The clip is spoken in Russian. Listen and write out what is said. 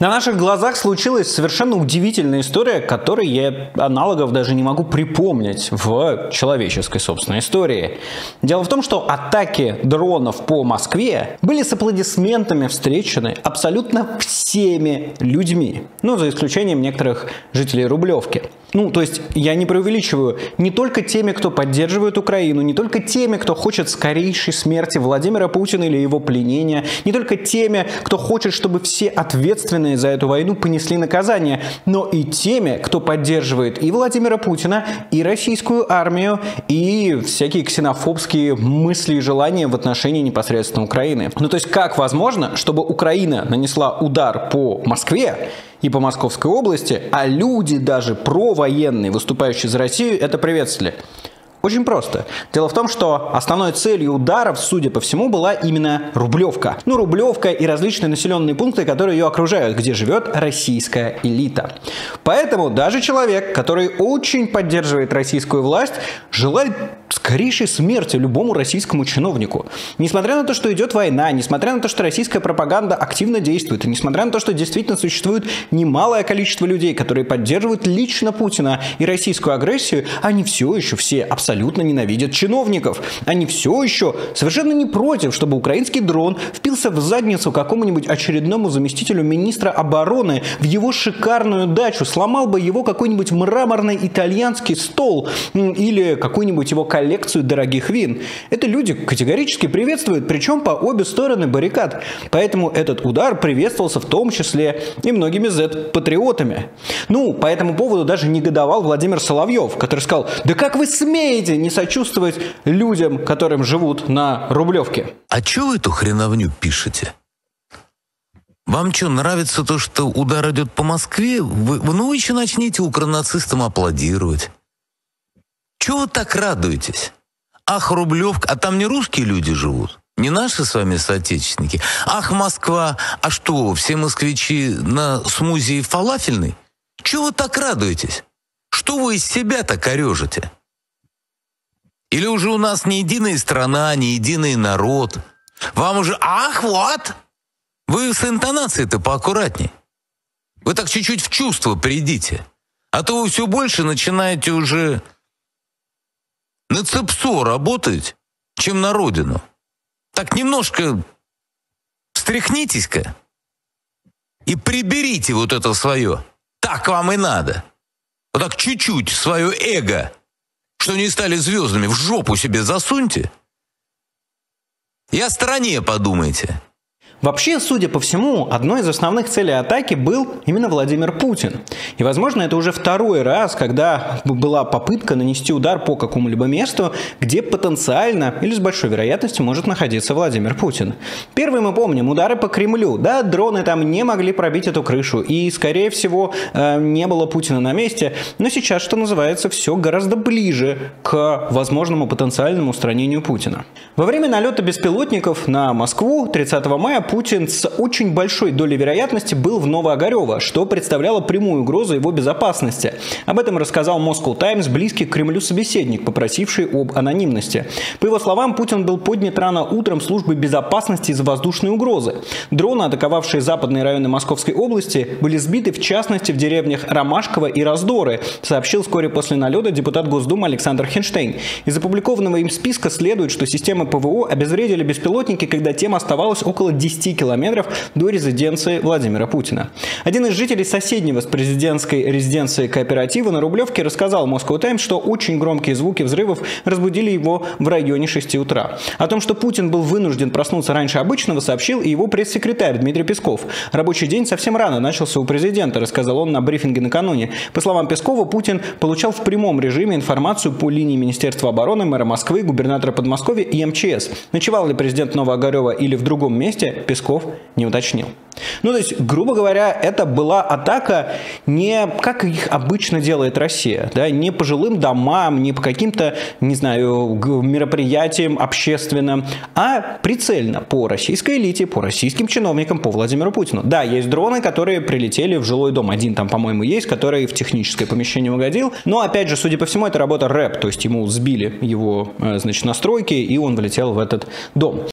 На наших глазах случилась совершенно удивительная история, которой я аналогов даже не могу припомнить в человеческой собственной истории. Дело в том, что атаки дронов по Москве были с аплодисментами встречены абсолютно всеми людьми. Ну, за исключением некоторых жителей Рублевки. Ну, то есть я не преувеличиваю. Не только теми, кто поддерживает Украину, не только теми, кто хочет скорейшей смерти Владимира Путина или его пленения, не только теми, кто хочет, чтобы все ответственные за эту войну понесли наказание, но и теми, кто поддерживает и Владимира Путина, и российскую армию, и всякие ксенофобские мысли и желания в отношении непосредственно Украины. Ну, то есть как возможно, чтобы Украина нанесла удар по Москве, и по Московской области, а люди даже провоенные, выступающие за Россию, это приветствовали. Очень просто. Дело в том, что основной целью ударов, судя по всему, была именно Рублевка. Ну, Рублевка и различные населенные пункты, которые ее окружают, где живет российская элита. Поэтому даже человек, который очень поддерживает российскую власть, желает скорейшей смерти любому российскому чиновнику. Несмотря на то, что идет война, несмотря на то, что российская пропаганда активно действует, и несмотря на то, что действительно существует немалое количество людей, которые поддерживают лично Путина и российскую агрессию, они все еще все абсолютно ненавидят чиновников. Они все еще совершенно не против, чтобы украинский дрон впился в задницу какому-нибудь очередному заместителю министра обороны в его шикарную дачу, сломал бы его какой-нибудь мраморный итальянский стол или какой-нибудь его коллега коллекцию дорогих вин. Это люди категорически приветствуют, причем по обе стороны баррикад. Поэтому этот удар приветствовался в том числе и многими Z-патриотами. Ну, по этому поводу даже негодовал Владимир Соловьев, который сказал, да как вы смеете не сочувствовать людям, которым живут на Рублевке? А чё вы эту хреновню пишете? Вам что, нравится то, что удар идет по Москве? Вы, ну, еще начнете укронацистам аплодировать. Чего вы так радуетесь? Ах, Рублевка, а там не русские люди живут? Не наши с вами соотечественники? Ах, Москва, а что, все москвичи на смузи фалафельный? Чего вы так радуетесь? Что вы из себя так орежите? Или уже у нас не единая страна, не единый народ? Вам уже «ах, вот!» Вы с интонацией-то поаккуратней. Вы так чуть-чуть в чувство придите. А то вы все больше начинаете уже на ЦЕПСО работать, чем на родину. Так немножко встряхнитесь-ка и приберите вот это свое. Так вам и надо. Вот так чуть-чуть свое эго, что не стали звездами, в жопу себе засуньте. И о стране подумайте. Вообще, судя по всему, одной из основных целей атаки был именно Владимир Путин. И, возможно, это уже второй раз, когда была попытка нанести удар по какому-либо месту, где потенциально или с большой вероятностью может находиться Владимир Путин. Первый мы помним удары по Кремлю. Да, дроны там не могли пробить эту крышу, и, скорее всего, э, не было Путина на месте. Но сейчас, что называется, все гораздо ближе к возможному потенциальному устранению Путина. Во время налета беспилотников на Москву 30 мая Путин с очень большой долей вероятности был в Новоогарево, что представляло прямую угрозу его безопасности. Об этом рассказал Moscow Times близкий к Кремлю собеседник, попросивший об анонимности. По его словам, Путин был поднят рано утром службой безопасности из-за воздушной угрозы. Дроны, атаковавшие западные районы Московской области, были сбиты в частности в деревнях Ромашково и Раздоры, сообщил вскоре после налета депутат Госдумы Александр Хинштейн. Из опубликованного им списка следует, что системы ПВО обезвредили беспилотники, когда тем оставалось около 10 10 километров до резиденции Владимира Путина. Один из жителей соседнего с президентской резиденцией кооператива на Рублевке рассказал Moscow Times, что очень громкие звуки взрывов разбудили его в районе 6 утра. О том, что Путин был вынужден проснуться раньше обычного, сообщил и его пресс-секретарь Дмитрий Песков. Рабочий день совсем рано начался у президента, рассказал он на брифинге накануне. По словам Пескова, Путин получал в прямом режиме информацию по линии Министерства обороны, мэра Москвы, губернатора Подмосковья и МЧС. Ночевал ли президент Новоогарева или в другом месте, Песков не уточнил. Ну, то есть, грубо говоря, это была атака не как их обычно делает Россия, да, не по жилым домам, не по каким-то, не знаю, мероприятиям общественным, а прицельно по российской элите, по российским чиновникам, по Владимиру Путину. Да, есть дроны, которые прилетели в жилой дом. Один там, по-моему, есть, который в техническое помещение угодил. Но, опять же, судя по всему, это работа рэп, то есть ему сбили его, э, значит, настройки, и он влетел в этот дом.